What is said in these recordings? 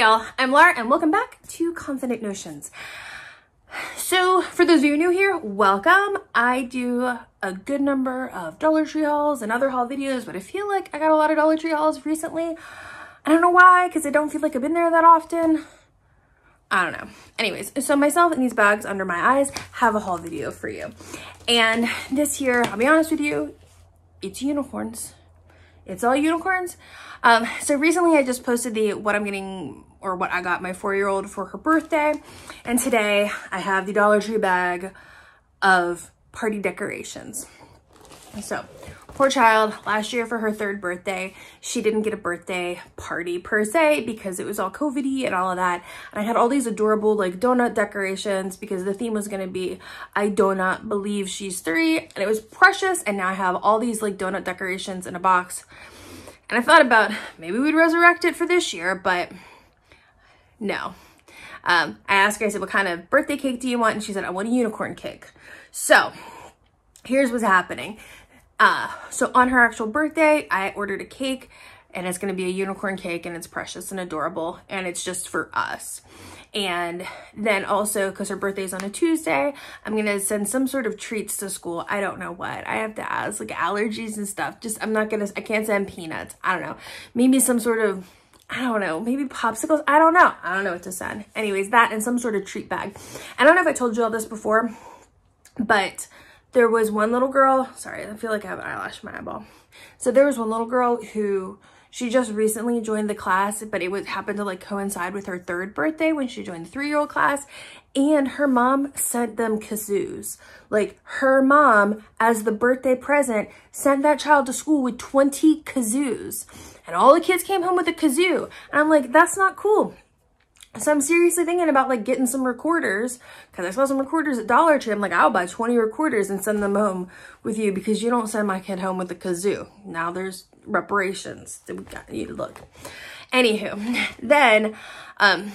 Y'all, I'm Laura and welcome back to Confident Notions. So for those of you new here, welcome. I do a good number of Dollar Tree hauls and other haul videos, but I feel like I got a lot of Dollar Tree hauls recently. I don't know why, because I don't feel like I've been there that often. I don't know. Anyways, so myself and these bags under my eyes have a haul video for you. And this year, I'll be honest with you, it's unicorns. It's all unicorns. Um, so recently I just posted the what I'm getting or what I got my four-year-old for her birthday. And today I have the Dollar Tree bag of party decorations. So poor child, last year for her third birthday, she didn't get a birthday party per se because it was all COVID-y and all of that. And I had all these adorable like donut decorations because the theme was going to be, I do not believe she's three. And it was precious. And now I have all these like donut decorations in a box. And I thought about maybe we'd resurrect it for this year, but no. Um, I asked her, I said, what kind of birthday cake do you want? And she said, I want a unicorn cake. So here's what's happening. Uh, so on her actual birthday, I ordered a cake and it's going to be a unicorn cake and it's precious and adorable and it's just for us. And then also, because her birthday is on a Tuesday, I'm going to send some sort of treats to school. I don't know what. I have to ask, like allergies and stuff. Just, I'm not going to, I can't send peanuts. I don't know. Maybe some sort of, I don't know, maybe popsicles. I don't know. I don't know what to send. Anyways, that and some sort of treat bag. I don't know if I told you all this before, but there was one little girl. Sorry, I feel like I have an eyelash in my eyeball. So there was one little girl who she just recently joined the class, but it would happen to like coincide with her third birthday when she joined the three-year-old class. And her mom sent them kazoos. Like her mom, as the birthday present, sent that child to school with 20 kazoos. And all the kids came home with a kazoo. And I'm like, that's not cool. So I'm seriously thinking about like getting some recorders because I saw some recorders at Dollar Tree. I'm like, I'll buy 20 recorders and send them home with you because you don't send my kid home with a kazoo. Now there's reparations that we got you to look. Anywho, then um,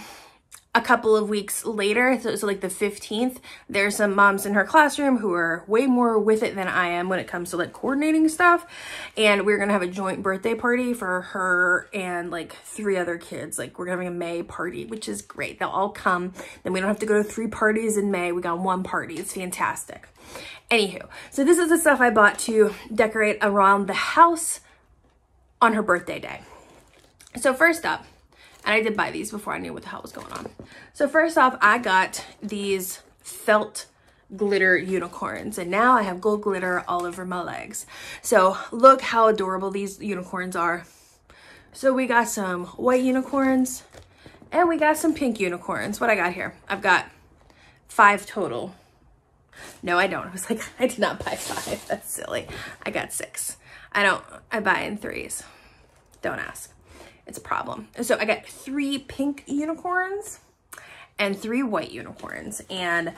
a couple of weeks later, so, so, like the 15th, there's some moms in her classroom who are way more with it than I am when it comes to like coordinating stuff. And we're gonna have a joint birthday party for her and like three other kids. Like we're having a May party, which is great. They'll all come. Then we don't have to go to three parties in May. We got one party. It's fantastic. Anywho, so this is the stuff I bought to decorate around the house on her birthday day. So first up, and I did buy these before I knew what the hell was going on. So first off, I got these felt glitter unicorns and now I have gold glitter all over my legs. So look how adorable these unicorns are. So we got some white unicorns and we got some pink unicorns. What I got here? I've got five total. No, I don't. I was like, I did not buy five. That's silly. I got six. I don't, I buy in threes. Don't ask it's a problem. So I got three pink unicorns and three white unicorns. And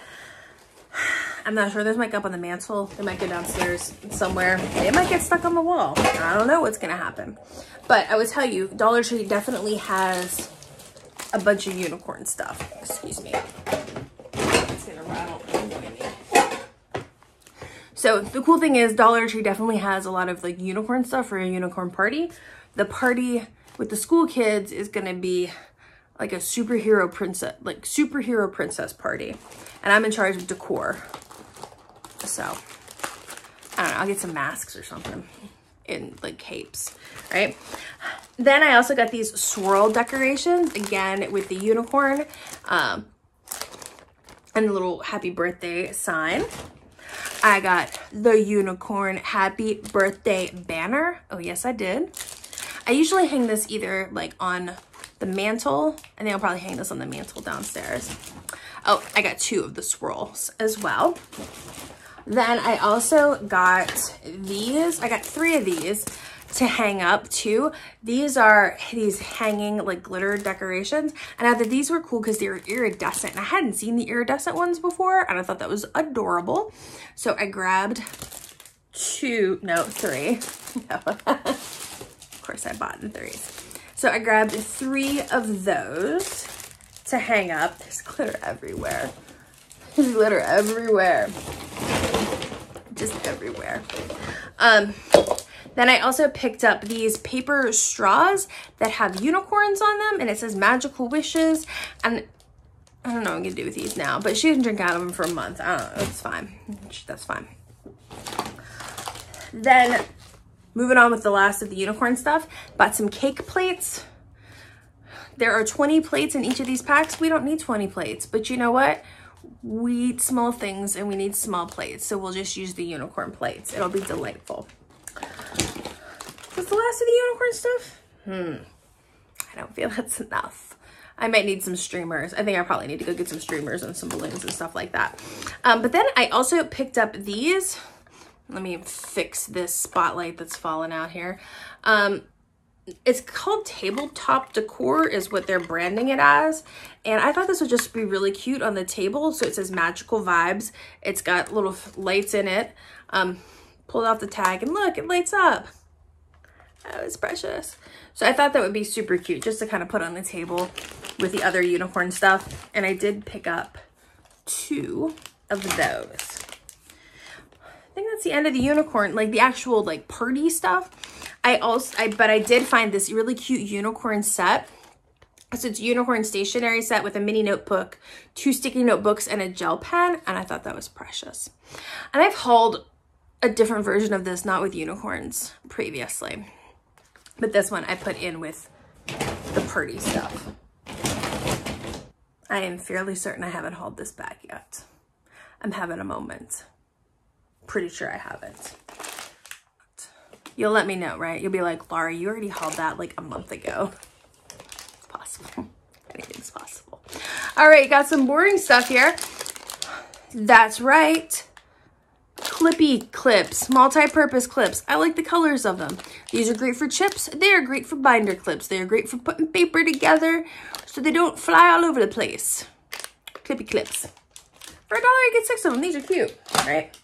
I'm not sure. There's might go up on the mantle. They might go downstairs somewhere. They might get stuck on the wall. I don't know what's going to happen. But I would tell you, Dollar Tree definitely has a bunch of unicorn stuff. Excuse me. So the cool thing is Dollar Tree definitely has a lot of like unicorn stuff for a unicorn party. The party with the school kids is going to be like a superhero princess, like superhero princess party. And I'm in charge of decor. So, I don't know, I'll get some masks or something in like capes, right? Then I also got these swirl decorations, again, with the unicorn um, and the little happy birthday sign. I got the unicorn happy birthday banner. Oh, yes, I did. I usually hang this either like on the mantle. I think I'll probably hang this on the mantle downstairs. Oh, I got two of the swirls as well. Then I also got these. I got three of these to hang up too. These are these hanging like glitter decorations. And I thought these were cool because they were iridescent. And I hadn't seen the iridescent ones before and I thought that was adorable. So I grabbed two, no, three. course I bought in threes. So I grabbed three of those to hang up. There's glitter everywhere. There's glitter everywhere. Just everywhere. Um, Then I also picked up these paper straws that have unicorns on them and it says magical wishes. And I don't know what I'm gonna do with these now, but she didn't drink out of them for a month. I don't know, it's fine. That's fine. Then moving on with the last of the unicorn stuff, bought some cake plates. There are 20 plates in each of these packs. We don't need 20 plates, but you know what? We eat small things and we need small plates. So we'll just use the unicorn plates. It'll be delightful. That's the last of the unicorn stuff? Hmm. I don't feel that's enough. I might need some streamers. I think I probably need to go get some streamers and some balloons and stuff like that. Um, but then I also picked up these. Let me fix this spotlight that's fallen out here. Um, it's called tabletop decor is what they're branding it as. And i thought this would just be really cute on the table. So it says magical vibes. It's got little lights in it. Um pulled off the tag and look it lights up. Oh it's precious. So i thought that would be super cute just to kind of put on the table with the other unicorn stuff. And i did pick up two of those think that's the end of the unicorn like the actual like party stuff I also, I, but I did find this really cute unicorn set. So it's unicorn stationery set with a mini notebook, two sticky notebooks, and a gel pen. And I thought that was precious. And I've hauled a different version of this, not with unicorns previously. But this one I put in with the party stuff. I am fairly certain I haven't hauled this bag yet. I'm having a moment. Pretty sure I haven't. You'll let me know, right? You'll be like, Laura, you already hauled that like a month ago. It's possible. Anything's possible. All right, got some boring stuff here. That's right. Clippy clips, multi-purpose clips. I like the colors of them. These are great for chips. They are great for binder clips. They are great for putting paper together so they don't fly all over the place. Clippy clips. For a dollar, you get six of them. These are cute, right?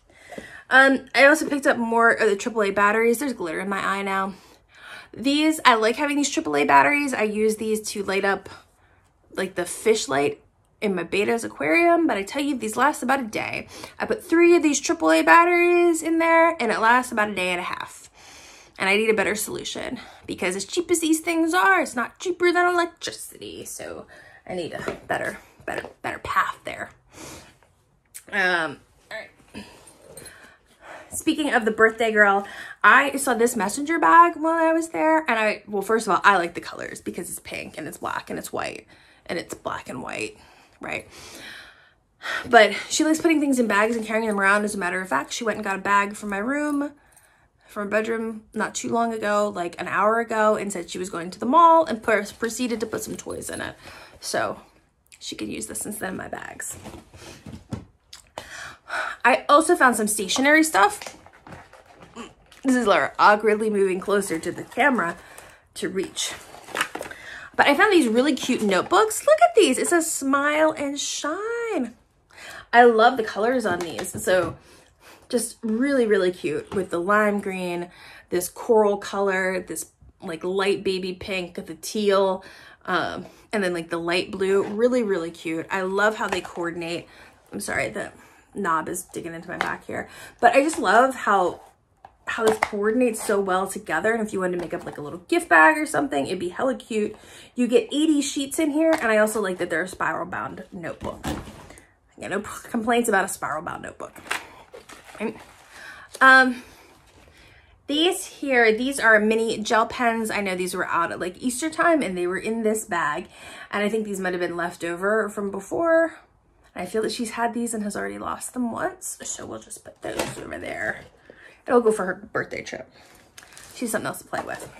Um, I also picked up more of the AAA batteries. There's glitter in my eye now. These, I like having these AAA batteries. I use these to light up like the fish light in my Betta's aquarium, but I tell you, these last about a day. I put three of these AAA batteries in there and it lasts about a day and a half. And I need a better solution because as cheap as these things are, it's not cheaper than electricity. So I need a better, better, better path there. Um, Speaking of the birthday girl, I saw this messenger bag while I was there. And I, well, first of all, I like the colors because it's pink and it's black and it's white and it's black and white, right? But she likes putting things in bags and carrying them around. As a matter of fact, she went and got a bag from my room, from a bedroom not too long ago, like an hour ago, and said she was going to the mall and proceeded to put some toys in it. So she could use this instead of my bags. I also found some stationery stuff. This is Laura awkwardly moving closer to the camera to reach. But I found these really cute notebooks. Look at these. It says smile and shine. I love the colors on these. So just really, really cute with the lime green, this coral color, this like light baby pink, the teal, um, and then like the light blue. Really, really cute. I love how they coordinate. I'm sorry, that knob is digging into my back here. But I just love how how this coordinates so well together. And if you wanted to make up like a little gift bag or something, it'd be hella cute. You get 80 sheets in here. And I also like that they're a spiral bound notebook. I get no complaints about a spiral bound notebook. Um, these here, these are mini gel pens. I know these were out at like Easter time and they were in this bag. And I think these might have been left over from before. I feel that she's had these and has already lost them once. So we'll just put those over there. It'll go for her birthday trip. She's something else to play with.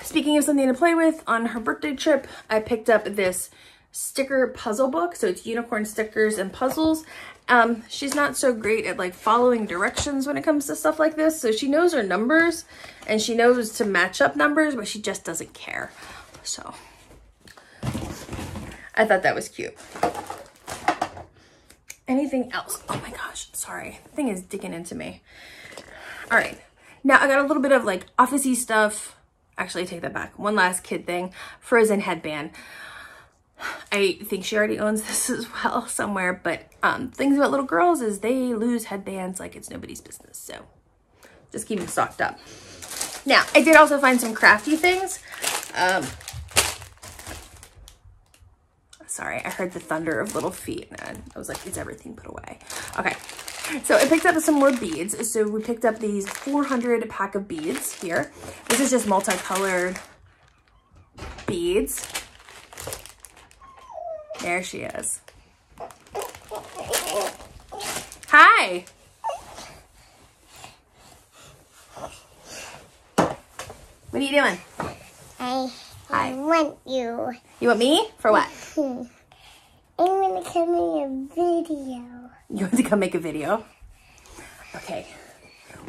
Speaking of something to play with, on her birthday trip, I picked up this sticker puzzle book. So it's unicorn stickers and puzzles. Um, she's not so great at like following directions when it comes to stuff like this. So she knows her numbers and she knows to match up numbers, but she just doesn't care. So I thought that was cute. Anything else? Oh my gosh, sorry. The thing is digging into me. All right. Now I got a little bit of like officey stuff. Actually, I take that back. One last kid thing. Frozen headband. I think she already owns this as well somewhere, but um, things about little girls is they lose headbands like it's nobody's business. So just keep them stocked up. Now, I did also find some crafty things. Um, sorry, I heard the thunder of little feet and I was like, is everything put away? Okay, so I picked up some more beads. So we picked up these 400 pack of beads here. This is just multicolored beads. There she is. Hi. What are you doing? Hi. I want you. You want me? For what? Hmm. I want to come in a video. You want to come make a video? Okay.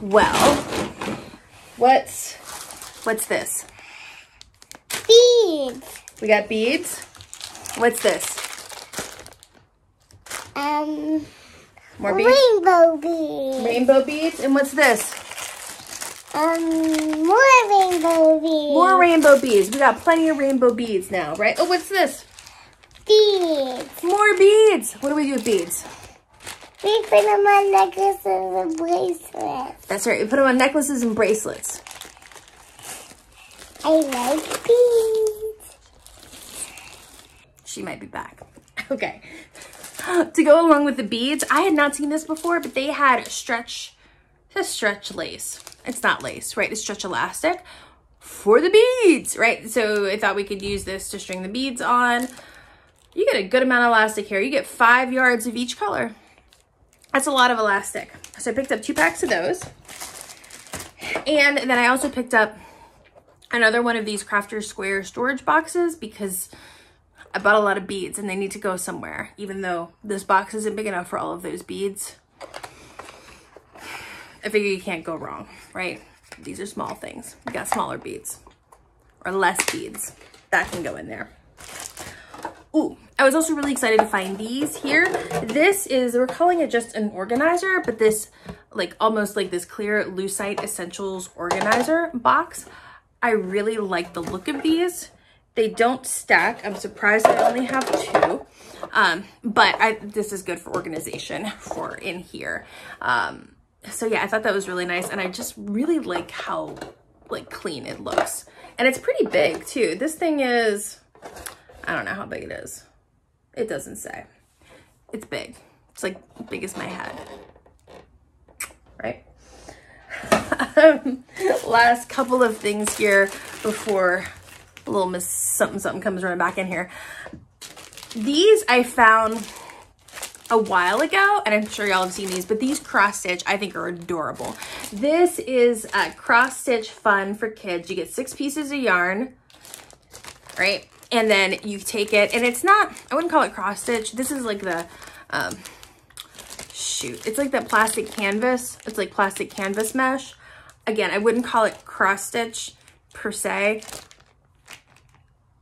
Well, what's what's this? Beads. We got beads. What's this? Um, More beads? rainbow beads. Rainbow beads. And what's this? Um, more rainbow beads. More rainbow beads. We got plenty of rainbow beads now, right? Oh, what's this? beads. More beads. What do we do with beads? We put them on necklaces and bracelets. That's right. We put them on necklaces and bracelets. I like beads. She might be back. Okay. to go along with the beads, I had not seen this before, but they had stretch, stretch lace. It's not lace, right? It's stretch elastic for the beads, right? So I thought we could use this to string the beads on. You get a good amount of elastic here. You get five yards of each color. That's a lot of elastic. So I picked up two packs of those. And then I also picked up another one of these Crafter Square storage boxes because I bought a lot of beads and they need to go somewhere, even though this box isn't big enough for all of those beads. I figure you can't go wrong, right? These are small things. You got smaller beads or less beads that can go in there. Ooh, I was also really excited to find these here. This is, we're calling it just an organizer, but this like almost like this clear Lucite Essentials organizer box. I really like the look of these. They don't stack. I'm surprised I only have two. Um, but I, this is good for organization for in here. Um, so yeah, I thought that was really nice. And I just really like how like clean it looks. And it's pretty big too. This thing is, I don't know how big it is. It doesn't say. It's big. It's like big as my head. Right? last couple of things here before a little Miss something something comes running back in here. These I found a while ago, and I'm sure y'all have seen these, but these cross stitch I think are adorable. This is a cross stitch fun for kids. You get six pieces of yarn, right? And then you take it, and it's not, I wouldn't call it cross stitch. This is like the, um, shoot, it's like that plastic canvas. It's like plastic canvas mesh. Again, I wouldn't call it cross stitch per se,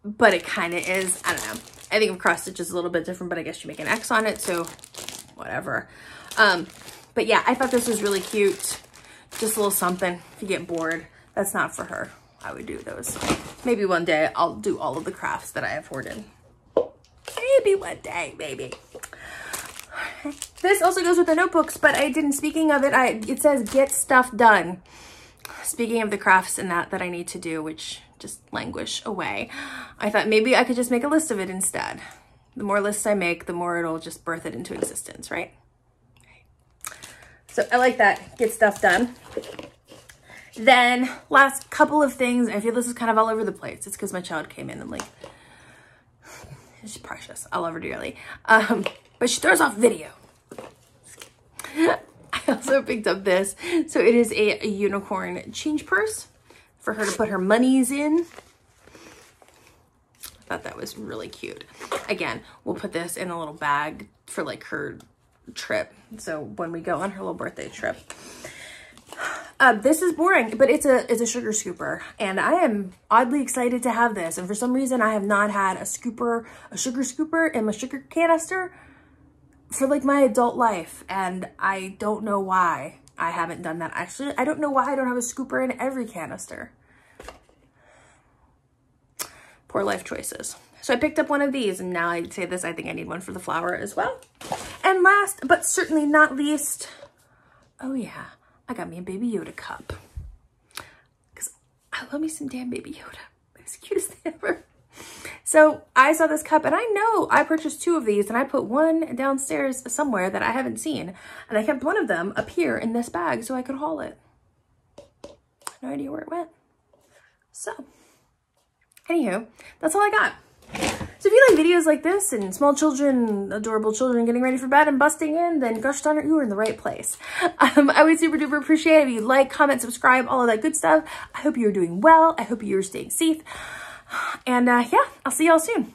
but it kind of is. I don't know. I think of cross stitch is a little bit different, but I guess you make an X on it, so whatever. Um, but yeah, I thought this was really cute. Just a little something if you get bored. That's not for her. I would do those. Maybe one day I'll do all of the crafts that I have hoarded. Maybe one day, maybe. This also goes with the notebooks, but I didn't, speaking of it, I it says get stuff done. Speaking of the crafts and that that I need to do, which just languish away, I thought maybe I could just make a list of it instead. The more lists I make, the more it'll just birth it into existence, right? So I like that, get stuff done. Then last couple of things, I feel this is kind of all over the place. It's because my child came in and like, she's precious. I love her dearly. Um, but she throws off video. I also picked up this. So it is a, a unicorn change purse for her to put her monies in. I thought that was really cute. Again, we'll put this in a little bag for like her trip. So when we go on her little birthday trip. Uh, this is boring, but it's a it's a sugar scooper, and I am oddly excited to have this. And for some reason, I have not had a scooper, a sugar scooper in my sugar canister for like my adult life, and I don't know why I haven't done that. Actually, I don't know why I don't have a scooper in every canister. Poor life choices. So I picked up one of these, and now I say this, I think I need one for the flour as well. And last, but certainly not least, oh yeah, I got me a Baby Yoda cup. Because I love me some damn Baby Yoda. It's the cutest thing ever. So I saw this cup and I know I purchased two of these and I put one downstairs somewhere that I haven't seen. And I kept one of them up here in this bag so I could haul it. No idea where it went. So, anywho, that's all I got. So if you like videos like this and small children, adorable children getting ready for bed and busting in, then gosh darn it, you are in the right place. Um, I would super duper appreciate it if you like, comment, subscribe, all of that good stuff. I hope you're doing well. I hope you're staying safe. And uh, yeah, I'll see y'all soon.